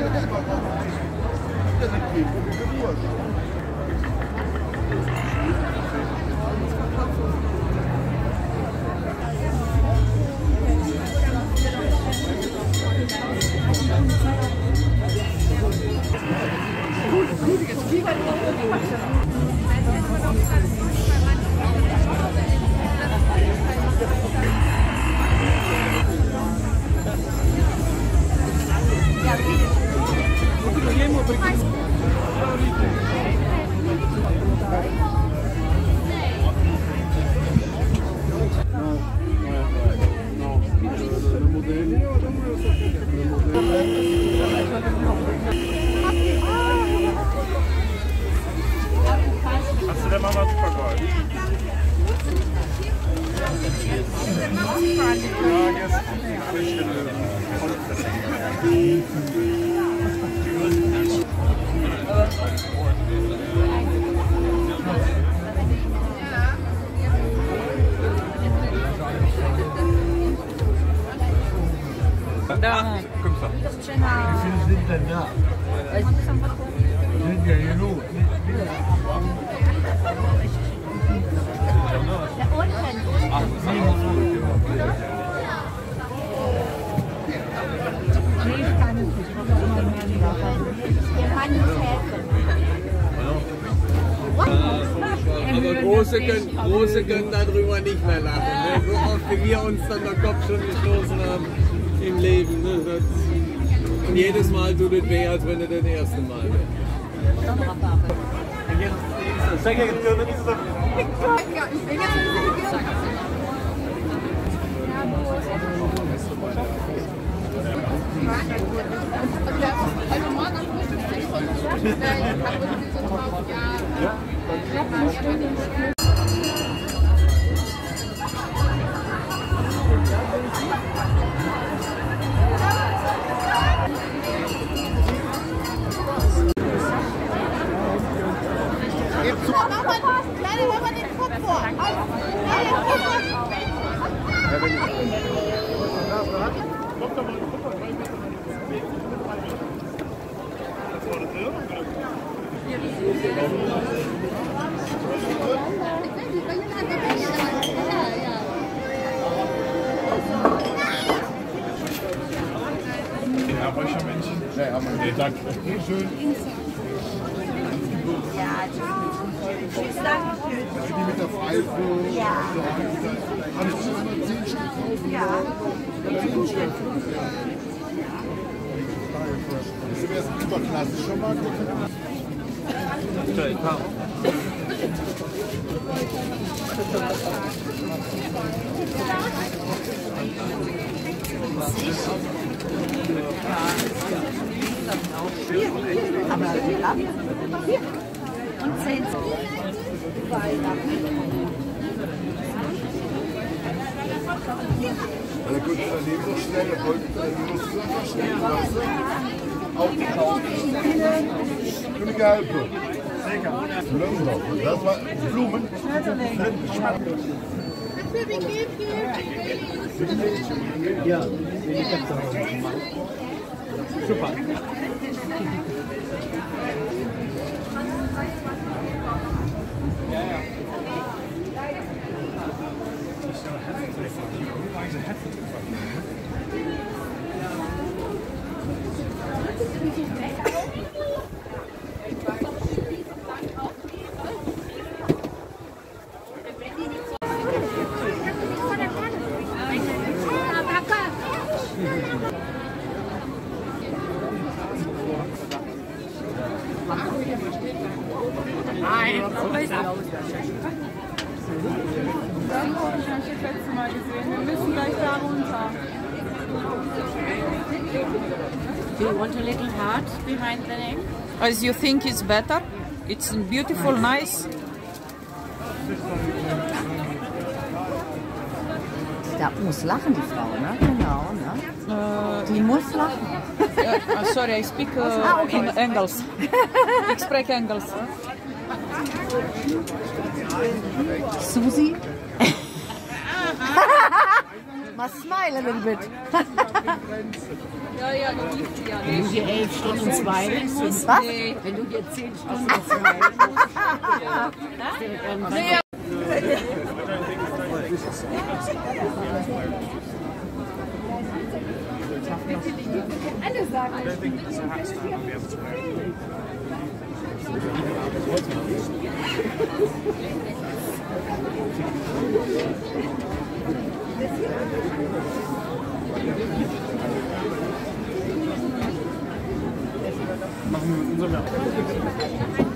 Thank you. No, no, o Да. Wie viele sind denn da? Sind ja. Genug. Aber Große können, Große können darüber nicht mehr lachen. Ne? So oft wie wir uns dann den Kopf schon gestoßen haben im Leben. Ne? Das, und jedes Mal tut es weh, als wenn es das erste Mal wäre. Nee, haben wir nicht. danke. Schön. Die mit der Pfeife. Ja. Habe ich schon mal zehn Stück kaufen. Ja. Zehn Stück. Ist das erst überklassischer Markt? Weil der Kunde daneben so schnell, der so schnell, du? Auch die kaufen. Könige Alpe. Lönnlauf. Das war Blumen. Ja, ich hab's auch. Super. Ja, ja. Ich stelle Herzfleck von hier. Wo war diese Herzfleck von hier? Irgendwo habe ich das letzte Mal gesehen. Wir müssen gleich da runter. Do you want a little heart behind the name? As you think it's better? It's beautiful, nice. Da muss lachen, die Frau, ne? Genau, ne? die muss lachen. Uh, sorry, I speak uh, in Engels. Ik spreek Engels. Susi? Must smile a little bit. Ja, ja, du liebst ja Wenn du dir elf Stunden smilen musst, Was? wenn du dir zehn Stunden smilen musst, dann irgendwann Machen wir mit unserem